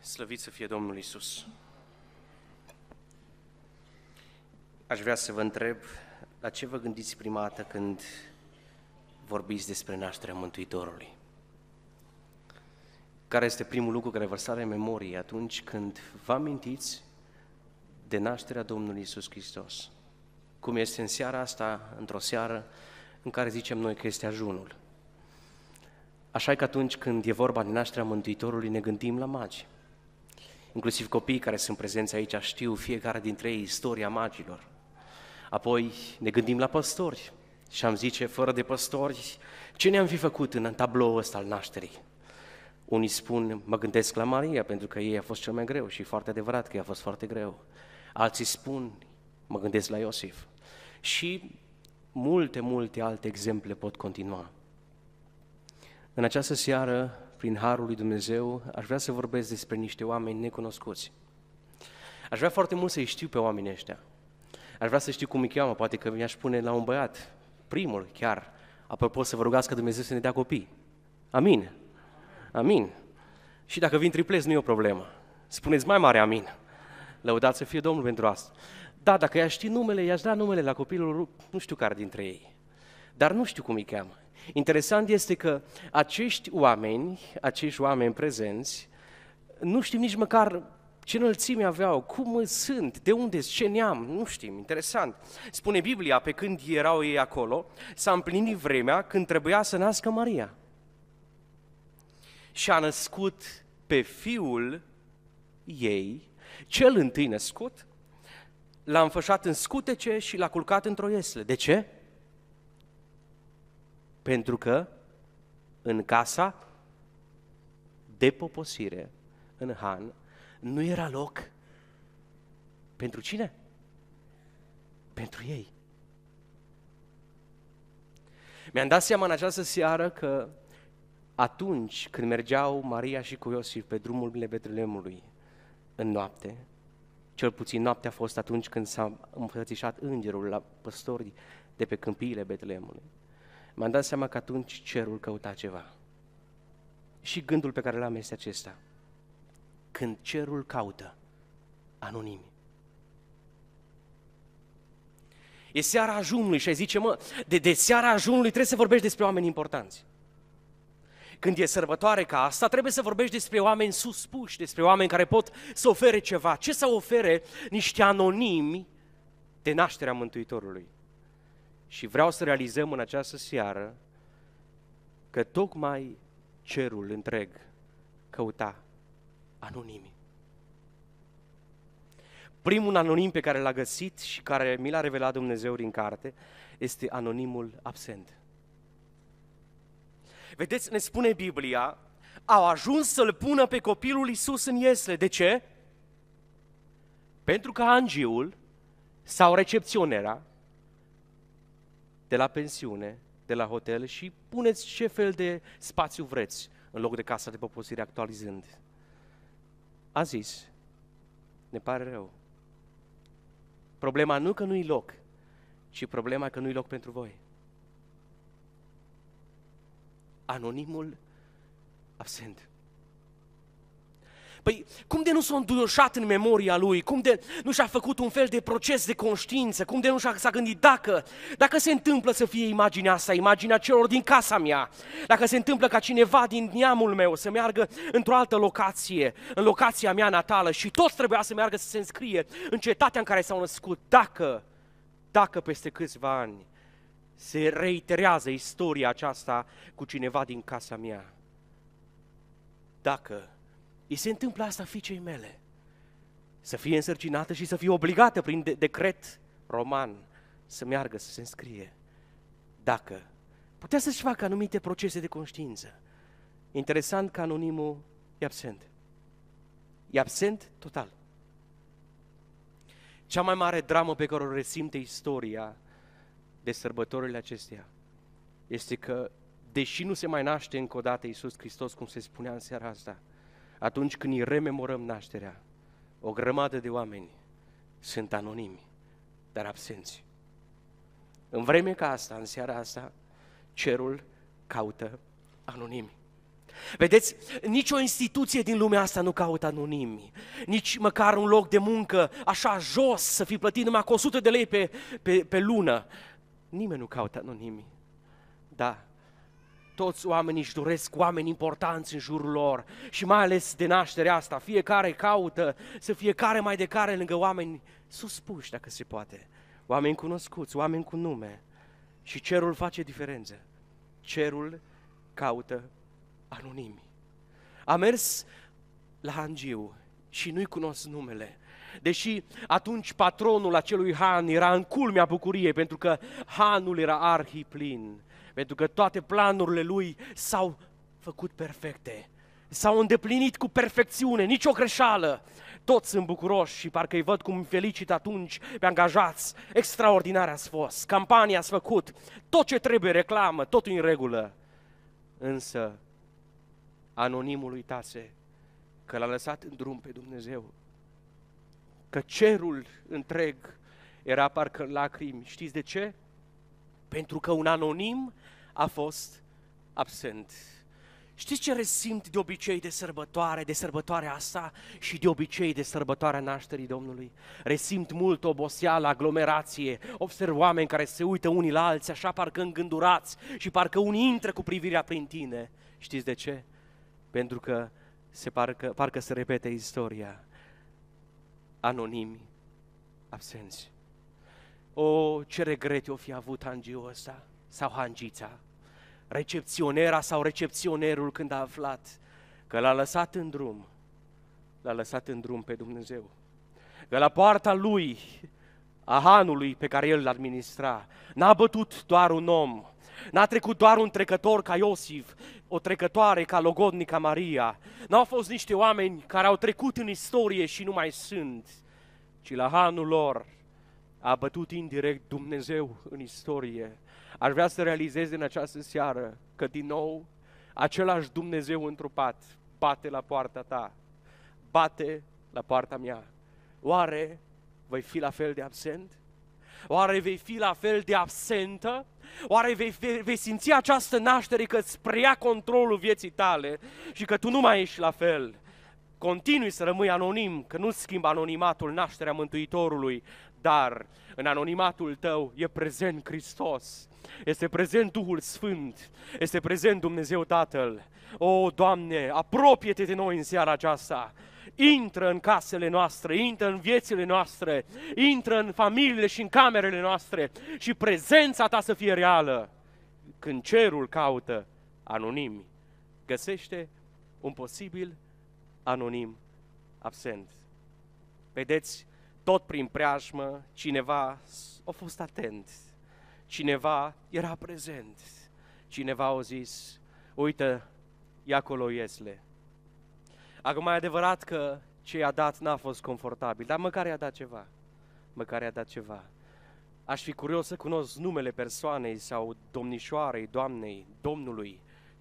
Slăvit să fie Domnul Isus. Aș vrea să vă întreb la ce vă gândiți prima dată când vorbiți despre nașterea Mântuitorului? Care este primul lucru care vă sare în memorie atunci când vă amintiți de nașterea Domnului Isus Hristos? Cum este în seara asta, într-o seară în care zicem noi că este ajunul. Așa că atunci când e vorba de nașterea Mântuitorului, ne gândim la magi. Inclusiv copiii care sunt prezenți aici știu fiecare dintre ei istoria magilor. Apoi ne gândim la păstori și am zice, fără de păstori, ce ne-am fi făcut în tabloul ăsta al nașterii? Unii spun, mă gândesc la Maria, pentru că ei a fost cel mai greu și foarte adevărat că i a fost foarte greu. Alții spun, mă gândesc la Iosif. Și multe, multe alte exemple pot continua. În această seară, prin Harul lui Dumnezeu, aș vrea să vorbesc despre niște oameni necunoscuți. Aș vrea foarte mult să-i știu pe oamenii ăștia. Aș vrea să știu cum îi cheamă, poate că mi-aș pune la un băiat, primul chiar. Apropo, să vă rugați ca Dumnezeu să ne dea copii. Amin. Amin. Și dacă vin triplezi, nu e o problemă. Spuneți mai mare amin. Lăudați să fie Domnul pentru asta. Da, dacă i-aș ști numele, i-aș da numele la copilul, nu știu care dintre ei. Dar nu știu cum îi cheamă. Interesant este că acești oameni, acești oameni prezenți, nu știm nici măcar ce înălțime aveau, cum sunt, de unde ce neam, nu știm, interesant. Spune Biblia, pe când erau ei acolo, s-a împlinit vremea când trebuia să nască Maria. Și a născut pe fiul ei, cel întâi născut, l-a înfășat în scutece și l-a culcat într-o iesle. De ce? Pentru că în casa de poposire, în Han, nu era loc pentru cine? Pentru ei. Mi-am dat seama în această seară că atunci când mergeau Maria și cu Iosif pe drumurile Betleemului în noapte, cel puțin noaptea a fost atunci când s-a îmbrățișat îngerul la păstorii de pe câmpiile Betleemului. M-am dat seama că atunci cerul căuta ceva. Și gândul pe care l-am este acesta. Când cerul caută anonimi. E seara ajunului și ai zice, mă, de, de seara ajunului trebuie să vorbești despre oameni importanți. Când e sărbătoare ca asta, trebuie să vorbești despre oameni suspuși, despre oameni care pot să ofere ceva. Ce să ofere niște anonimi de nașterea Mântuitorului? Și vreau să realizăm în această seară că tocmai cerul întreg căuta anonimi. Primul anonim pe care l-a găsit și care mi l-a revelat Dumnezeu din carte este anonimul absent. Vedeți, ne spune Biblia, au ajuns să-l pună pe copilul Isus în iesle. De ce? Pentru că angiul sau recepționera de la pensiune, de la hotel și puneți ce fel de spațiu vreți în loc de casa de poposire actualizând. A zis, ne pare rău. Problema nu că nu-i loc, ci problema că nu-i loc pentru voi. Anonimul absent. Păi, cum de nu s-a înduioșat în memoria lui? Cum de nu și-a făcut un fel de proces de conștiință? Cum de nu și-a s-a gândit dacă, dacă se întâmplă să fie imaginea asta, imaginea celor din casa mea, dacă se întâmplă ca cineva din neamul meu să meargă într-o altă locație, în locația mea natală și toți trebuia să meargă să se înscrie în cetatea în care s-au născut, dacă, dacă peste câțiva ani se reiterează istoria aceasta cu cineva din casa mea, dacă îi se întâmplă asta fiicei mele. Să fie însărcinată și să fie obligată prin de- decret roman să meargă să se înscrie. Dacă putea să-și facă anumite procese de conștiință. Interesant că anonimul e absent. E absent total. Cea mai mare dramă pe care o resimte istoria de sărbătorile acestea este că, deși nu se mai naște încă o dată Iisus Hristos, cum se spunea în seara asta, atunci când îi rememorăm nașterea, o grămadă de oameni sunt anonimi, dar absenți. În vreme ca asta, în seara asta, cerul caută anonimi. Vedeți, nicio instituție din lumea asta nu caută anonimi, nici măcar un loc de muncă așa jos, să fi plătit numai cu 100 de lei pe, pe, pe lună. Nimeni nu caută anonimi. Da, toți oamenii își doresc oameni importanți în jurul lor și mai ales de nașterea asta. Fiecare caută să fie care mai de care lângă oameni suspuși, dacă se poate. Oameni cunoscuți, oameni cu nume. Și cerul face diferențe. Cerul caută anonimi. A mers la Hangiu și nu-i cunosc numele. Deși atunci patronul acelui Han era în culmea bucuriei, pentru că Hanul era arhiplin, pentru că toate planurile lui s-au făcut perfecte, s-au îndeplinit cu perfecțiune, nicio greșeală. Toți sunt bucuroși și parcă îi văd cum felicit atunci pe angajați. Extraordinar ați fost, campania ați făcut, tot ce trebuie reclamă, totul în regulă. Însă anonimul uitase că l-a lăsat în drum pe Dumnezeu, că cerul întreg era parcă în lacrimi. Știți de ce? Pentru că un anonim a fost absent. Știți ce resimt de obicei de sărbătoare, de sărbătoarea asta și de obicei de sărbătoarea nașterii Domnului? Resimt mult oboseală, aglomerație, observ oameni care se uită unii la alții așa parcă îngândurați și parcă unii intră cu privirea prin tine. Știți de ce? pentru că se parcă, parcă se repete istoria. Anonimi, absenți. O, ce regrete o fi avut hangiul ăsta sau hangița, recepționera sau recepționerul când a aflat că l-a lăsat în drum, l-a lăsat în drum pe Dumnezeu. Că la poarta lui, a hanului pe care el l administra, n-a bătut doar un om, N-a trecut doar un trecător ca Iosif, o trecătoare ca logodnica Maria. N-au fost niște oameni care au trecut în istorie și nu mai sunt, ci la hanul lor a bătut indirect Dumnezeu în istorie. Aș vrea să realizez în această seară că din nou același Dumnezeu întrupat bate la poarta ta, bate la poarta mea. Oare voi fi la fel de absent? Oare vei fi la fel de absentă? Oare vei, vei, vei simți această naștere că îți preia controlul vieții tale și că tu nu mai ești la fel? Continui să rămâi anonim, că nu schimbă anonimatul nașterea Mântuitorului, dar în anonimatul tău e prezent Hristos, este prezent Duhul Sfânt, este prezent Dumnezeu Tatăl. O, Doamne, apropie-te de noi în seara aceasta intră în casele noastre, intră în viețile noastre, intră în familiile și în camerele noastre și prezența ta să fie reală. Când cerul caută anonimi, găsește un posibil anonim absent. Vedeți, tot prin preajmă, cineva a fost atent, cineva era prezent, cineva a zis, uite, e acolo Iesle, Acum e adevărat că ce i-a dat n-a fost confortabil, dar măcar i-a dat ceva. Măcar i-a dat ceva. Aș fi curios să cunosc numele persoanei sau domnișoarei, doamnei, domnului,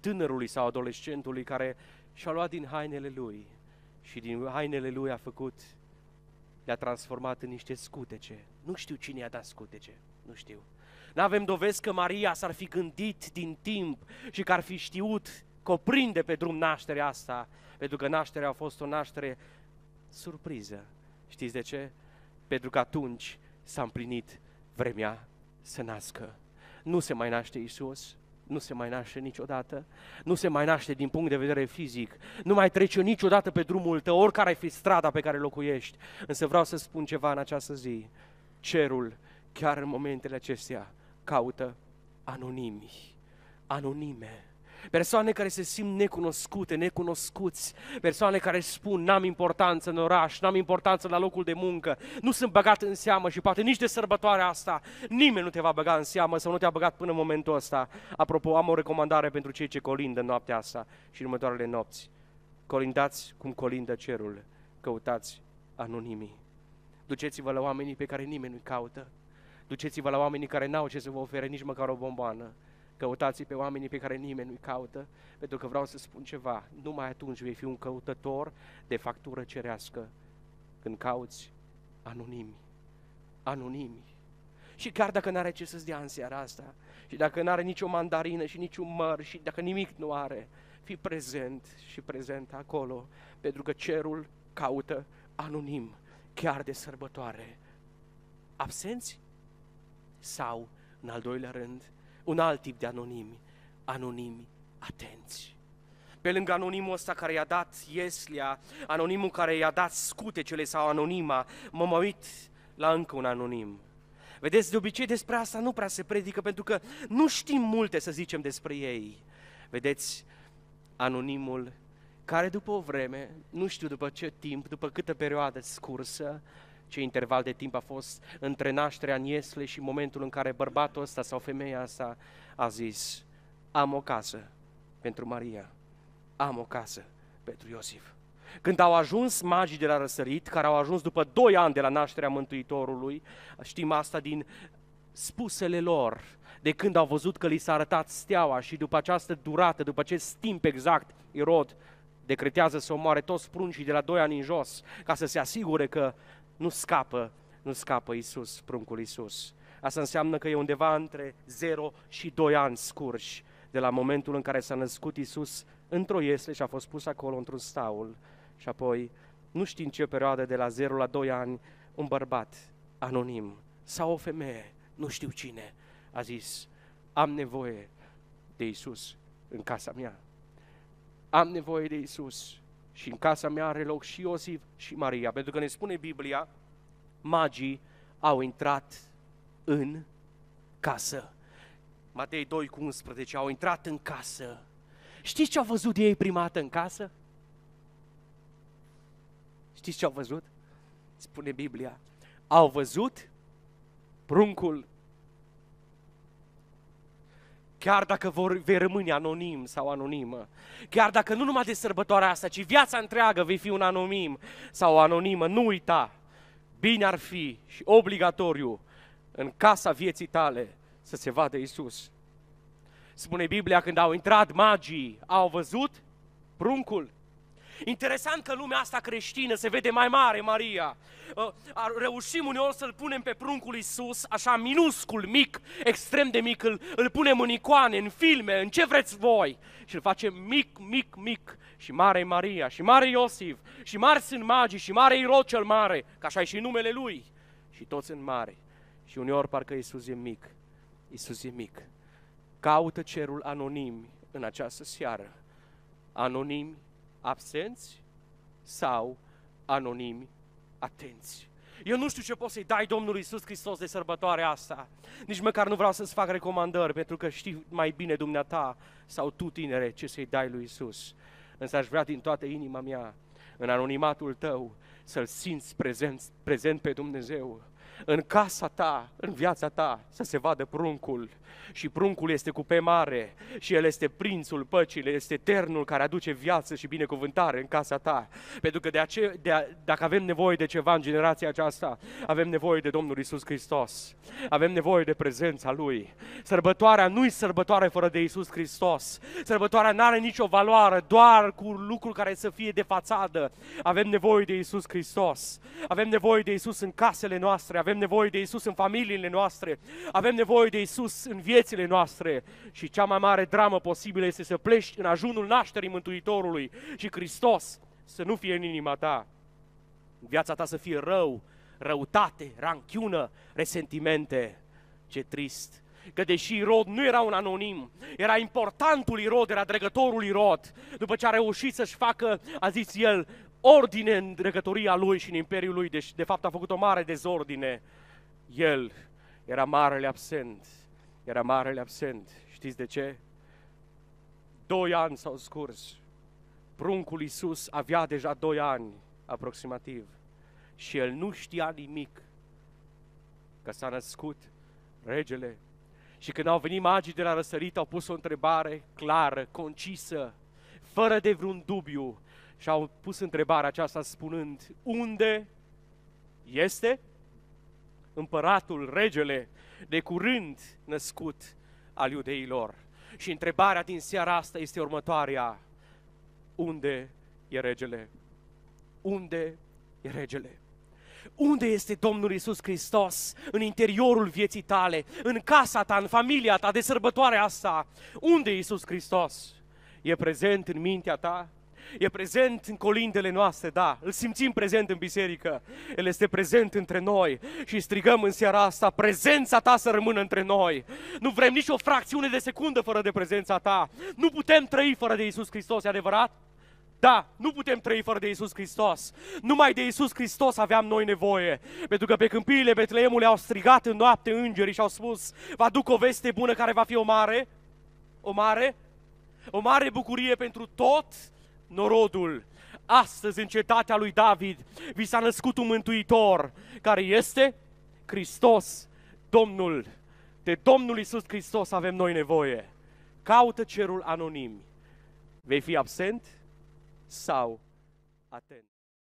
tânărului sau adolescentului care și-a luat din hainele lui și din hainele lui a făcut, le-a transformat în niște scutece. Nu știu cine i-a dat scutece, nu știu. Nu avem dovezi că Maria s-ar fi gândit din timp și că ar fi știut coprinde pe drum nașterea asta, pentru că nașterea a fost o naștere surpriză. Știți de ce? Pentru că atunci s-a împlinit vremea să nască. Nu se mai naște Isus, nu se mai naște niciodată, nu se mai naște din punct de vedere fizic, nu mai trece niciodată pe drumul tău, oricare ai fi strada pe care locuiești. Însă vreau să spun ceva în această zi. Cerul, chiar în momentele acestea, caută anonimi, anonime persoane care se simt necunoscute, necunoscuți, persoane care spun n-am importanță în oraș, n-am importanță la locul de muncă, nu sunt băgat în seamă și poate nici de sărbătoarea asta nimeni nu te va băga în seamă sau nu te-a băgat până în momentul ăsta. Apropo, am o recomandare pentru cei ce colindă noaptea asta și în următoarele nopți. Colindați cum colindă cerul, căutați anonimii. Duceți-vă la oamenii pe care nimeni nu-i caută. Duceți-vă la oamenii care n-au ce să vă ofere nici măcar o bomboană Căutați pe oamenii pe care nimeni nu-i caută, pentru că vreau să spun ceva, numai atunci vei fi un căutător de factură cerească când cauți anonimi. Anonimi. Și chiar dacă n-are ce să-ți dea în seara asta, și dacă n-are nicio mandarină și niciun măr, și dacă nimic nu are, fi prezent și prezent acolo, pentru că cerul caută anonim, chiar de sărbătoare. Absenți? Sau, în al doilea rând, un alt tip de anonimi, anonimi atenți. Pe lângă anonimul ăsta care i-a dat Ieslia, anonimul care i-a dat scutecele sau anonima, mă uit la încă un anonim. Vedeți, de obicei despre asta nu prea se predică, pentru că nu știm multe să zicem despre ei. Vedeți, anonimul care după o vreme, nu știu după ce timp, după câtă perioadă scursă, ce interval de timp a fost între nașterea în Iesle și momentul în care bărbatul ăsta sau femeia asta a zis, am o casă pentru Maria, am o casă pentru Iosif. Când au ajuns magii de la răsărit, care au ajuns după doi ani de la nașterea Mântuitorului, știm asta din spusele lor, de când au văzut că li s-a arătat steaua și după această durată, după acest timp exact, Irod decretează să omoare toți pruncii de la doi ani în jos, ca să se asigure că nu scapă, nu scapă Isus, pruncul Isus. Asta înseamnă că e undeva între 0 și 2 ani scurși de la momentul în care s-a născut Isus într-o iesle și a fost pus acolo într-un staul și apoi, nu știu în ce perioadă, de la 0 la 2 ani, un bărbat anonim sau o femeie, nu știu cine, a zis, am nevoie de Isus în casa mea. Am nevoie de Isus și în casa mea are loc și Iosif și Maria, pentru că ne spune Biblia, magii au intrat în casă. Matei 2 cu 11, au intrat în casă. Știți ce au văzut ei prima dată în casă? Știți ce au văzut? Spune Biblia. Au văzut pruncul. Chiar dacă vor, vei rămâne anonim sau anonimă, chiar dacă nu numai de sărbătoarea asta, ci viața întreagă vei fi un anonim sau anonimă, nu uita, bine ar fi și obligatoriu în casa vieții tale să se vadă Isus. Spune Biblia, când au intrat magii, au văzut pruncul. Interesant că lumea asta creștină se vede mai mare, Maria. Uh, reușim uneori să-L punem pe pruncul Iisus, așa minuscul, mic, extrem de mic, îl, îl punem în icoane, în filme, în ce vreți voi. Și îl facem mic, mic, mic. Și mare Maria, și mare Iosif, și mari sunt magii, și mare Irod cel mare, că așa e și numele lui. Și toți sunt mari. Și uneori parcă Iisus e mic. Iisus e mic. Caută cerul anonimi în această seară. Anonimi absenți sau anonimi atenți. Eu nu știu ce poți să-i dai Domnului Iisus Hristos de sărbătoarea asta. Nici măcar nu vreau să-ți fac recomandări, pentru că știi mai bine dumneata sau tu, tinere, ce să-i dai lui Iisus. Însă aș vrea din toată inima mea, în anonimatul tău, să-L simți prezent, prezent pe Dumnezeu în casa ta, în viața ta, să se vadă pruncul. Și pruncul este cu pe mare și el este prințul păcii, este eternul care aduce viață și binecuvântare în casa ta. Pentru că de ace- de a, dacă avem nevoie de ceva în generația aceasta, avem nevoie de Domnul Isus Hristos. Avem nevoie de prezența Lui. Sărbătoarea nu-i sărbătoare fără de Isus Hristos. Sărbătoarea nu are nicio valoare, doar cu lucruri care să fie de fațadă. Avem nevoie de Isus Hristos. Avem nevoie de Isus în casele noastre. Avem avem nevoie de Isus în familiile noastre, avem nevoie de Isus în viețile noastre și cea mai mare dramă posibilă este să pleci în ajunul nașterii Mântuitorului și Hristos să nu fie în inima ta. Viața ta să fie rău, răutate, ranchiună, resentimente. Ce trist! Că deși Irod nu era un anonim, era importantul Irod, era dregătorul Irod, după ce a reușit să-și facă, a zis el, ordine în regătoria lui și în imperiul lui, deci de fapt a făcut o mare dezordine. El era marele absent, era marele absent. Știți de ce? Doi ani s-au scurs. Pruncul Iisus avea deja doi ani, aproximativ, și el nu știa nimic că s-a născut regele. Și când au venit magii de la răsărit, au pus o întrebare clară, concisă, fără de vreun dubiu și au pus întrebarea aceasta spunând, unde este împăratul, regele, de curând născut al iudeilor? Și întrebarea din seara asta este următoarea, unde e regele? Unde e regele? Unde este Domnul Isus Hristos în interiorul vieții tale, în casa ta, în familia ta, de sărbătoare asta? Unde e Isus Hristos? E prezent în mintea ta? E prezent în colindele noastre, da, îl simțim prezent în biserică. El este prezent între noi și strigăm în seara asta, prezența ta să rămână între noi. Nu vrem nici o fracțiune de secundă fără de prezența ta. Nu putem trăi fără de Isus Hristos, e adevărat? Da, nu putem trăi fără de Isus Hristos. Numai de Isus Hristos aveam noi nevoie. Pentru că pe câmpiile Betleemului au strigat în noapte îngerii și au spus, vă aduc o veste bună care va fi o mare, o mare, o mare bucurie pentru tot norodul. Astăzi, în cetatea lui David, vi s-a născut un mântuitor, care este Hristos, Domnul. De Domnul Isus Hristos avem noi nevoie. Caută cerul anonim. Vei fi absent sau atent?